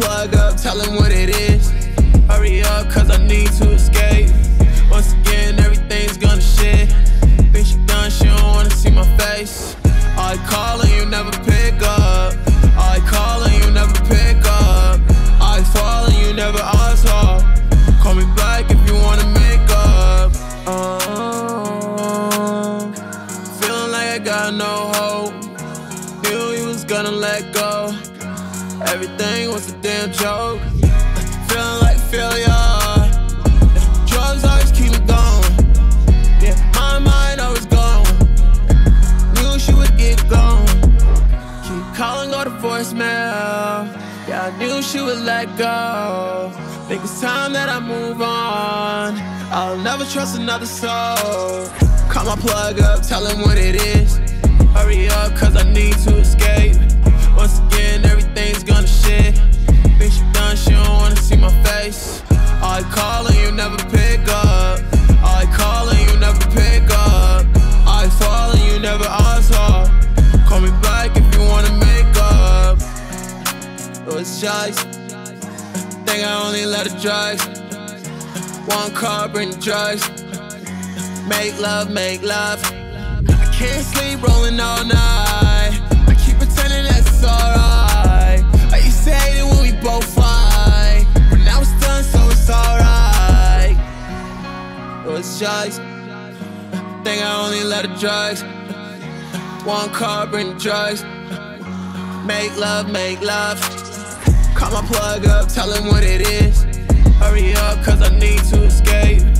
plug up, tell him what it is. Hurry up, cause I need to escape. Once again, everything's gonna shit. Think she done, she don't wanna see my face. I call and you never pick up. I call and you never pick up. I fall and you never for. Call me back if you wanna make up. Oh, feeling like I got no hope. Knew you was gonna let go. Everything was a damn joke. Feeling like failure. Drugs always keep me going. Yeah, my mind always going. Knew she would get gone. Keep calling, go to voicemail. Yeah, I knew she would let go. Think it's time that I move on. I'll never trust another soul. Call my plug up, tell him what it is. Hurry up, cause I need to escape. I call and you never pick up. I call and you never pick up. I fall and you never for. Call me back if you wanna make up. Oh, it's just think I only let it drugs. One car bring drugs. Make love, make love. I can't sleep rolling all night. apologize. Think I only let it drugs. One car, bring drugs. Make love, make love. Call my plug up, tell him what it is. Hurry up, cause I need to escape.